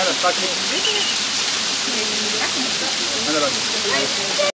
انا الفاكهه انا راجل